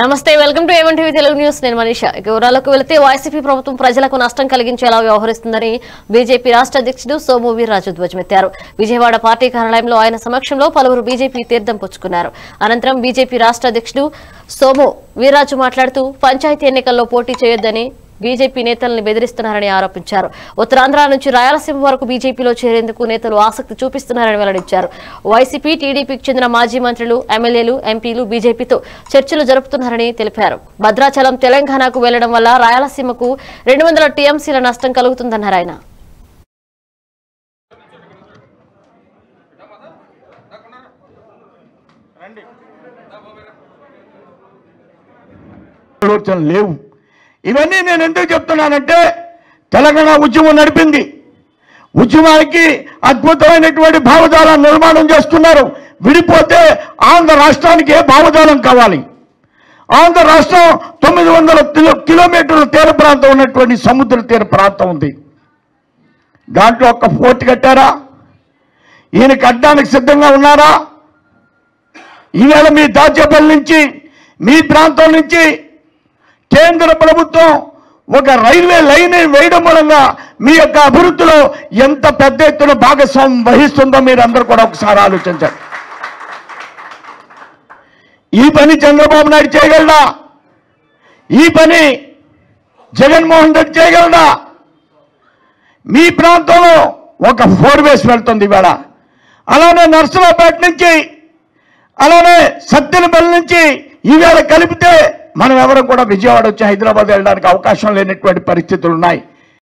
నమస్తే welcome to A one TV Telugu news. నేను మనీషా. వివరాలకు వెళితే వైసీపీ ప్రభుత్వం ప్రజలకు నష్టం కలిగించేలా వ్యవహరిస్తుందని బీజేపీ రాష్ట్ర అధ్యక్షుడు సోము వీర్రాజు ధ్వజమెత్తారు విజయవాడ పార్టీ కార్యాలయంలో ఆయన సమక్షంలో పలువురు బీజేపీ తీర్థం పుచ్చుకున్నారు. అనంతరం బీజేపీ రాష్ట్ర అధ్యక్షుడు సోము వీర్రాజు మాట్లాడుతూ పంచాయతీ ఎన్నికల్లో పోటీ చేయొద్దని బీజేపీ నేతల్ని బెదిరిస్తున్నారని ఆరోపించారు. ఉత్తరాంధ్ర నుంచి రాయలసీమ వరకు బీజేపీలో చేరేందుకు నేతలు ఆసక్తి చూపిస్తున్నారని వెల్లడించారు. వైసీపీ టీడీపీకి చెందిన మాజీ మంత్రులు ఎమ్మెల్యేలు ఎంపీలు బీజేపీతో చర్చలు జరుపుతున్నారని తెలిపారు. భద్రాచలం తెలంగాణకు వెళ్ళడం వల్ల రాయలసీమకు రెండు వందల టీఎంసీల నష్టం కలుగుతుందన్నారు ఆయన. ఆలోచన లేవు. ఇవన్నీ నేను ఎందుకు చెప్తున్నానంటే తెలంగాణ ఉద్యమం నడిపింది. ఉద్యమానికి అద్భుతమైనటువంటి భావజాలం నిర్మాణం చేస్తున్నారు. విడిపోతే ఆంధ్ర రాష్ట్రానికి ఏ భావజాలం కావాలి. ఆంధ్ర రాష్ట్రం తొమ్మిది వందల కిలో కిలోమీటర్ల తీర ప్రాంతం ఉన్నటువంటి సముద్ర తీర ప్రాంతం ఉంది. దాంట్లో ఒక ఫోర్ట్ కట్టారా? ఈయన కట్టడానికి సిద్ధంగా ఉన్నారా? ఈవేళ మీ దాచేపల్లి నుంచి మీ ప్రాంతం నుంచి కేంద్ర ప్రభుత్వం ఒక రైల్వే లైన్ వేయడం మూలంగా మీ యొక్క అభివృద్ధిలో ఎంత పెద్ద ఎత్తున భాగస్వామ్యం వహిస్తుందో మీరు అందరూ కూడా ఒకసారి ఆలోచించండి. ఈ పని చంద్రబాబు నాయుడు చేయగలడా? ఈ పని జగన్మోహన్ రెడ్డి చేయగలడా? మీ ప్రాంతంలో ఒక ఫోర్ వేస్ వెళ్తుంది ఇవాళ. అలానే నర్సరాపేట నుంచి అలానే సత్తెనపల్లి నుంచి ఈవేళ కలిపితే మనం ఎవరు కూడా విజయవాడ వచ్చి హైదరాబాద్ వెళ్ళడానికి అవకాశం లేనటువంటి పరిస్థితులు ఉన్నాయి